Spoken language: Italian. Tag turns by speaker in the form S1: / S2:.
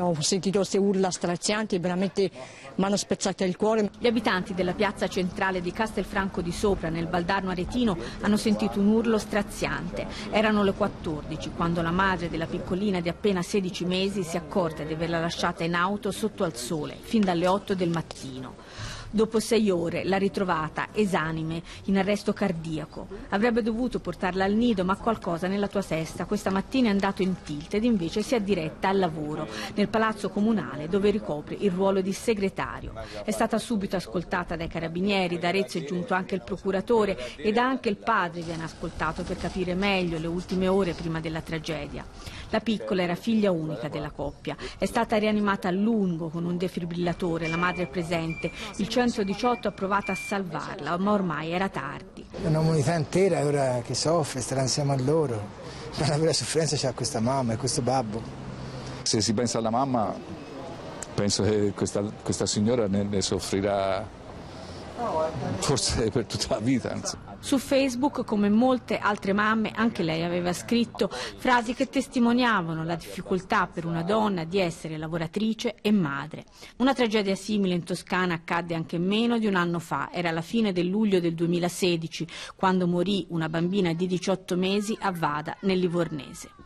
S1: Ho sentito queste urla strazianti, veramente mi hanno spezzato il cuore.
S2: Gli abitanti della piazza centrale di Castelfranco di Sopra, nel Valdarno Aretino, hanno sentito un urlo straziante. Erano le 14 quando la madre della piccolina di appena 16 mesi si accorge di averla lasciata in auto sotto al sole, fin dalle 8 del mattino. Dopo sei ore l'ha ritrovata esanime, in arresto cardiaco. Avrebbe dovuto portarla al nido, ma qualcosa nella tua testa questa mattina è andato in tilt ed invece si è diretta al lavoro nel palazzo comunale dove ricopre il ruolo di segretario. È stata subito ascoltata dai carabinieri, da Arezzo è giunto anche il procuratore ed anche il padre viene ascoltato per capire meglio le ultime ore prima della tragedia. La piccola era figlia unica della coppia, è stata rianimata a lungo con un defibrillatore, la madre è presente. Il 118 ha provato a salvarla, ma ormai era tardi.
S3: Una comunità intera ora che soffre, starà insieme a loro. Una vera sofferenza c'è questa mamma e questo babbo.
S4: Se si pensa alla mamma, penso che questa, questa signora ne, ne soffrirà forse per tutta la vita. Insomma.
S2: Su Facebook, come molte altre mamme, anche lei aveva scritto frasi che testimoniavano la difficoltà per una donna di essere lavoratrice e madre. Una tragedia simile in Toscana accadde anche meno di un anno fa, era la fine del luglio del 2016, quando morì una bambina di 18 mesi a Vada, nel Livornese.